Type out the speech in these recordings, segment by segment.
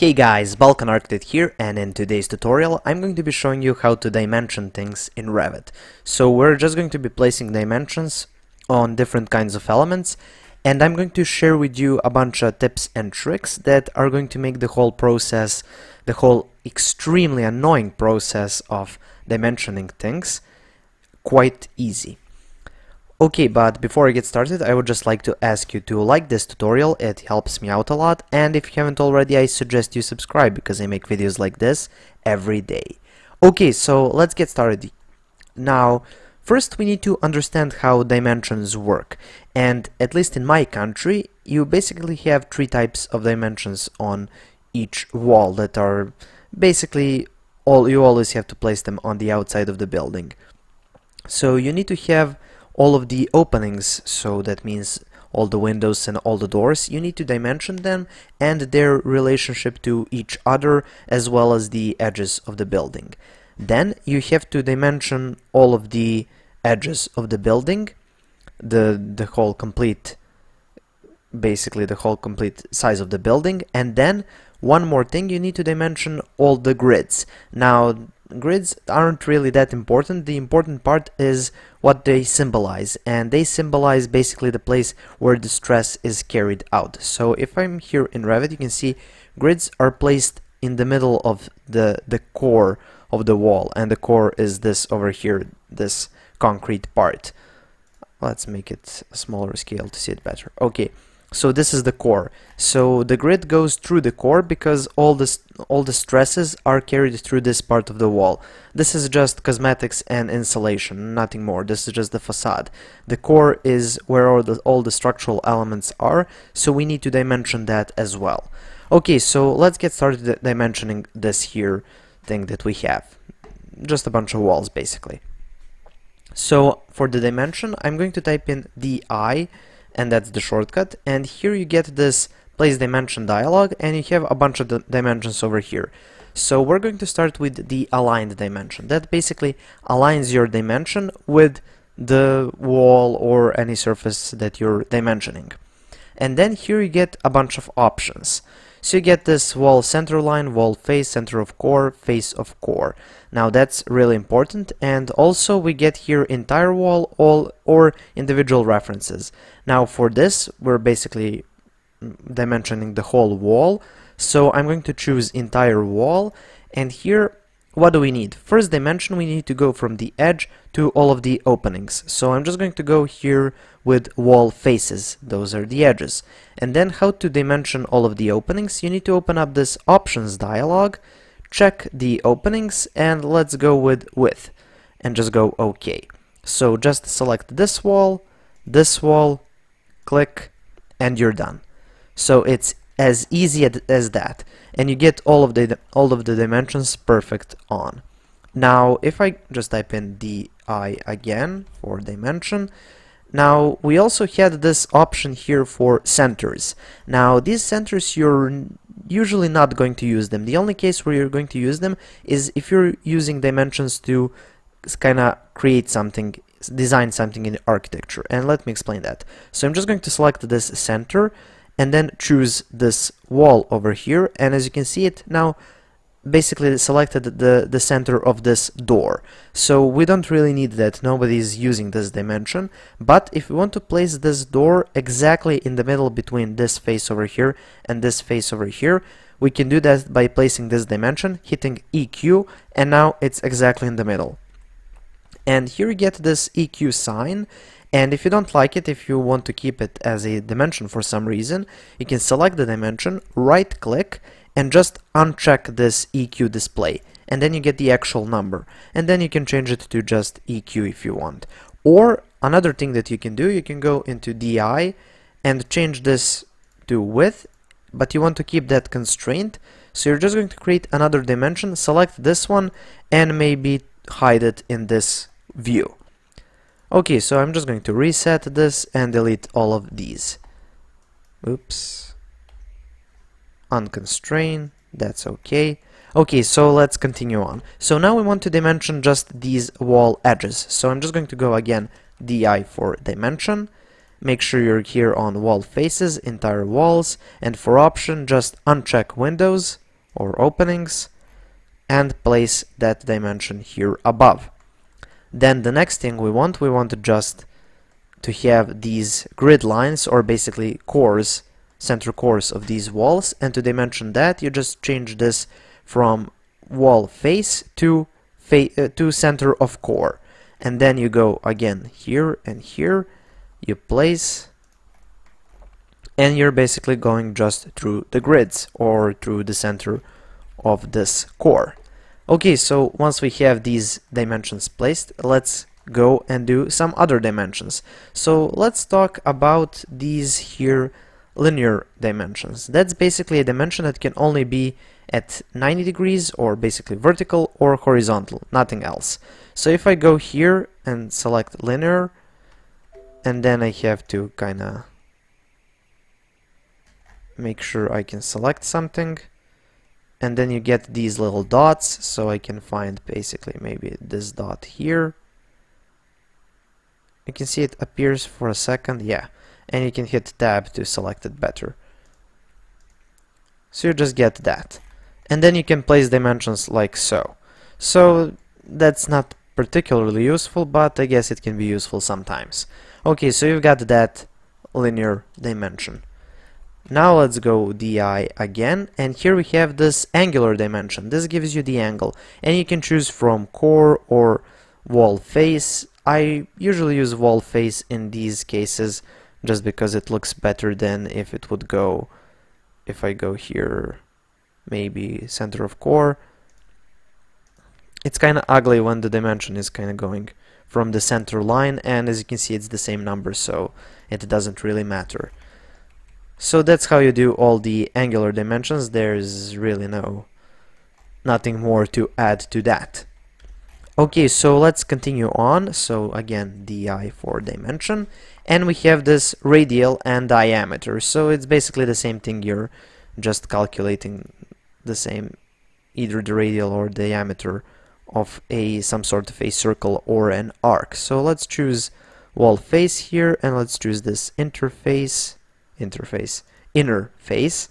Hey guys, Balkan Architect here and in today's tutorial I'm going to be showing you how to dimension things in Revit. So we're just going to be placing dimensions on different kinds of elements and I'm going to share with you a bunch of tips and tricks that are going to make the whole process, the whole extremely annoying process of dimensioning things quite easy. Okay, but before I get started, I would just like to ask you to like this tutorial, it helps me out a lot, and if you haven't already, I suggest you subscribe, because I make videos like this every day. Okay, so let's get started. Now, first we need to understand how dimensions work, and at least in my country, you basically have three types of dimensions on each wall that are basically all you always have to place them on the outside of the building. So you need to have all of the openings, so that means all the windows and all the doors, you need to dimension them and their relationship to each other as well as the edges of the building. Then you have to dimension all of the edges of the building, the, the whole complete, basically the whole complete size of the building, and then one more thing, you need to dimension all the grids. Now, grids aren't really that important. The important part is what they symbolize and they symbolize basically the place where the stress is carried out. So if I'm here in Revit you can see grids are placed in the middle of the, the core of the wall and the core is this over here, this concrete part. Let's make it a smaller scale to see it better. Okay, so this is the core. So the grid goes through the core because all the all the stresses are carried through this part of the wall. This is just cosmetics and insulation, nothing more. This is just the facade. The core is where all the all the structural elements are, so we need to dimension that as well. Okay, so let's get started dimensioning this here thing that we have. Just a bunch of walls basically. So for the dimension, I'm going to type in di and that's the shortcut. And here you get this place dimension dialog and you have a bunch of dimensions over here. So we're going to start with the aligned dimension. That basically aligns your dimension with the wall or any surface that you're dimensioning. And then here you get a bunch of options so you get this wall center line, wall face, center of core, face of core. Now that's really important and also we get here entire wall all or individual references. Now for this we're basically dimensioning the whole wall so I'm going to choose entire wall and here what do we need? First dimension we need to go from the edge to all of the openings. So I'm just going to go here with wall faces, those are the edges. And then how to dimension all of the openings? You need to open up this options dialog, check the openings and let's go with width and just go OK. So just select this wall, this wall, click and you're done. So it's as easy as that and you get all of the all of the dimensions perfect on. Now if I just type in di again for dimension now we also had this option here for centers. Now these centers you're usually not going to use them. The only case where you're going to use them is if you're using dimensions to kind of create something design something in architecture. And let me explain that. So I'm just going to select this center and then choose this wall over here. And as you can see it now basically selected the the center of this door. So we don't really need that. Nobody is using this dimension. But if we want to place this door exactly in the middle between this face over here and this face over here we can do that by placing this dimension hitting EQ and now it's exactly in the middle. And here you get this EQ sign and if you don't like it, if you want to keep it as a dimension for some reason, you can select the dimension, right click, and just uncheck this EQ display. And then you get the actual number. And then you can change it to just EQ if you want. Or another thing that you can do, you can go into DI and change this to width, but you want to keep that constraint. So you're just going to create another dimension, select this one, and maybe hide it in this view. Okay, so I'm just going to reset this and delete all of these. Oops. Unconstrain, that's okay. Okay, so let's continue on. So now we want to dimension just these wall edges. So I'm just going to go again, DI for dimension. Make sure you're here on wall faces, entire walls, and for option, just uncheck windows, or openings and place that dimension here above. Then the next thing we want, we want to just to have these grid lines or basically cores, center cores of these walls. And to dimension that you just change this from wall face to fa uh, to center of core. And then you go again here and here. You place and you're basically going just through the grids or through the center of this core okay so once we have these dimensions placed let's go and do some other dimensions. So let's talk about these here linear dimensions. That's basically a dimension that can only be at 90 degrees or basically vertical or horizontal nothing else. So if I go here and select linear and then I have to kinda make sure I can select something and then you get these little dots so I can find basically maybe this dot here. You can see it appears for a second yeah and you can hit tab to select it better. So you just get that. And then you can place dimensions like so. So that's not particularly useful but I guess it can be useful sometimes. Okay so you've got that linear dimension now let's go DI again and here we have this angular dimension. This gives you the angle and you can choose from core or wall face. I usually use wall face in these cases just because it looks better than if it would go if I go here maybe center of core. It's kind of ugly when the dimension is kind of going from the center line and as you can see it's the same number so it doesn't really matter. So that's how you do all the angular dimensions. There's really no nothing more to add to that. Okay, so let's continue on. So again, di for dimension. And we have this radial and diameter. So it's basically the same thing you're just calculating the same either the radial or diameter of a some sort of a circle or an arc. So let's choose wall face here and let's choose this interface interface inner face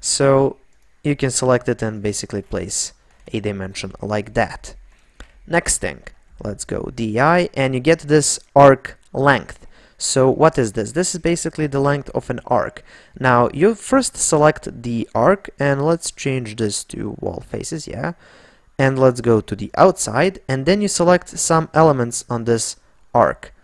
so you can select it and basically place a dimension like that next thing let's go DI and you get this arc length so what is this? This is basically the length of an arc. Now you first select the arc and let's change this to wall faces, yeah. And let's go to the outside and then you select some elements on this arc.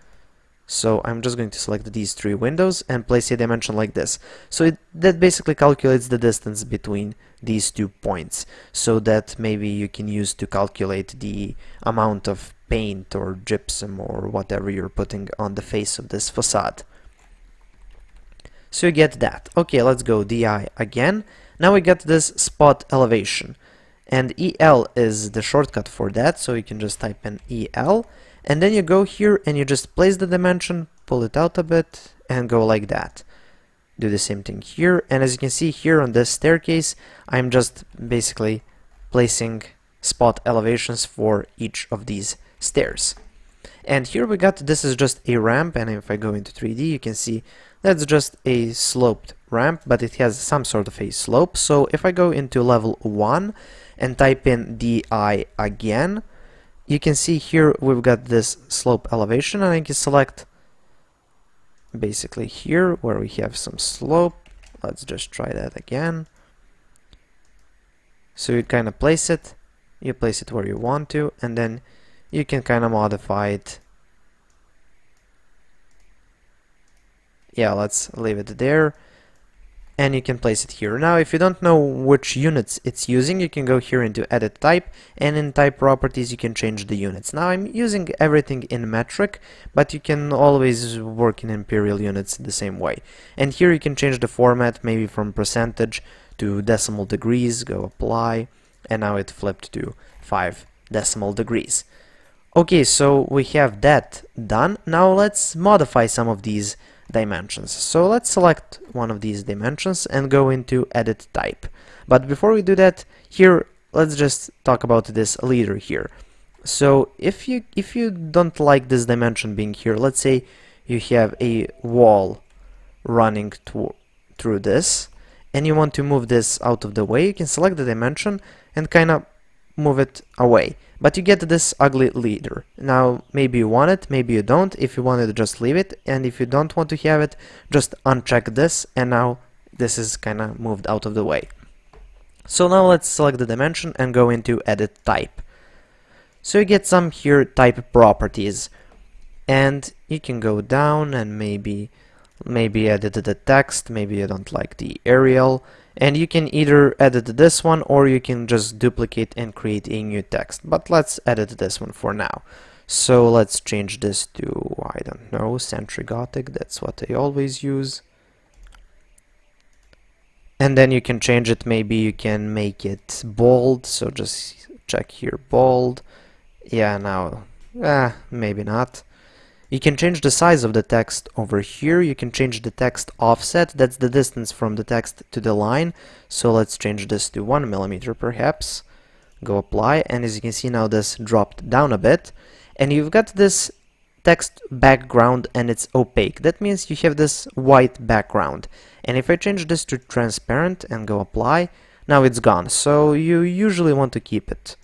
So I'm just going to select these three windows and place a dimension like this. So it, that basically calculates the distance between these two points so that maybe you can use to calculate the amount of paint or gypsum or whatever you're putting on the face of this facade. So you get that. Okay, let's go DI again. Now we get this spot elevation and EL is the shortcut for that so you can just type in EL and then you go here and you just place the dimension pull it out a bit and go like that. Do the same thing here. And as you can see here on this staircase I'm just basically placing spot elevations for each of these stairs. And here we got this is just a ramp. And if I go into 3D you can see that's just a sloped ramp but it has some sort of a slope. So if I go into level 1 and type in DI again you can see here we've got this slope elevation. And I can select basically here where we have some slope. Let's just try that again. So you kind of place it. You place it where you want to and then you can kind of modify it. Yeah let's leave it there and you can place it here. Now if you don't know which units it's using you can go here into edit type and in type properties you can change the units. Now I'm using everything in metric but you can always work in imperial units the same way. And here you can change the format maybe from percentage to decimal degrees, go apply and now it flipped to 5 decimal degrees. Okay, so we have that done. Now let's modify some of these dimensions. So let's select one of these dimensions and go into edit type. But before we do that, here let's just talk about this leader here. So if you if you don't like this dimension being here, let's say you have a wall running through this and you want to move this out of the way, you can select the dimension and kind of move it away. But you get this ugly leader. Now, maybe you want it, maybe you don't. If you want it, just leave it. And if you don't want to have it, just uncheck this. And now this is kind of moved out of the way. So now let's select the dimension and go into edit type. So you get some here type properties. And you can go down and maybe maybe edit the text, maybe you don't like the Arial, and you can either edit this one or you can just duplicate and create a new text, but let's edit this one for now. So let's change this to, I don't know, Century Gothic, that's what I always use. And then you can change it, maybe you can make it bold, so just check here, bold. Yeah, now, ah, maybe not. You can change the size of the text over here. You can change the text offset. That's the distance from the text to the line. So let's change this to one millimeter perhaps. Go apply. And as you can see now this dropped down a bit. And you've got this text background and it's opaque. That means you have this white background. And if I change this to transparent and go apply, now it's gone. So you usually want to keep it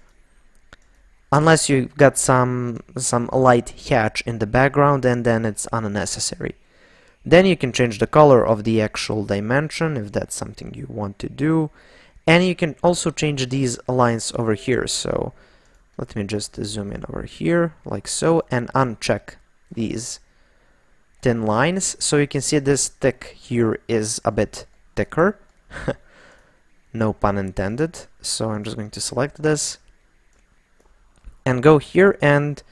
unless you got some some light hatch in the background and then it's unnecessary. Then you can change the color of the actual dimension if that's something you want to do. And you can also change these lines over here. So let me just zoom in over here like so and uncheck these thin lines. So you can see this thick here is a bit thicker. no pun intended. So I'm just going to select this and go here and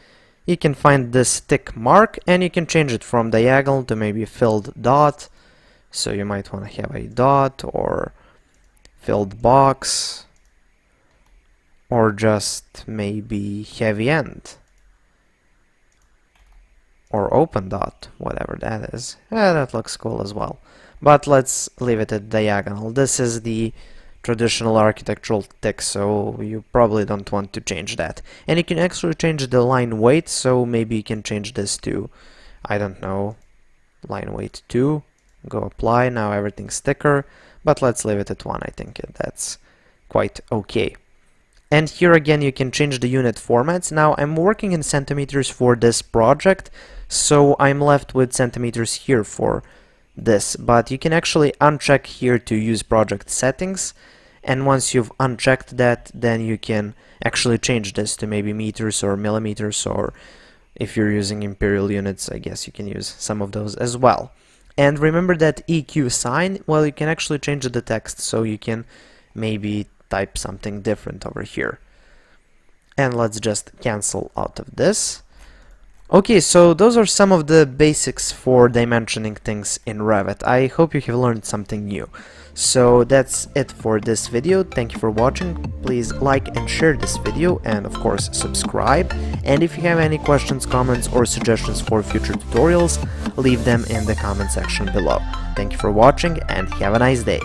you can find this tick mark and you can change it from diagonal to maybe filled dot. So you might want to have a dot or filled box or just maybe heavy end or open dot whatever that is. Yeah that looks cool as well. But let's leave it at diagonal. This is the traditional architectural text so you probably don't want to change that. And you can actually change the line weight so maybe you can change this to I don't know line weight 2 go apply now everything's thicker but let's leave it at 1 I think that's quite okay. And here again you can change the unit formats. Now I'm working in centimeters for this project so I'm left with centimeters here for this but you can actually uncheck here to use project settings and once you've unchecked that then you can actually change this to maybe meters or millimeters or if you're using imperial units I guess you can use some of those as well. And remember that EQ sign well you can actually change the text so you can maybe type something different over here. And let's just cancel out of this Okay, so those are some of the basics for dimensioning things in Revit. I hope you have learned something new. So that's it for this video. Thank you for watching. Please like and share this video and of course subscribe. And if you have any questions, comments or suggestions for future tutorials, leave them in the comment section below. Thank you for watching and have a nice day.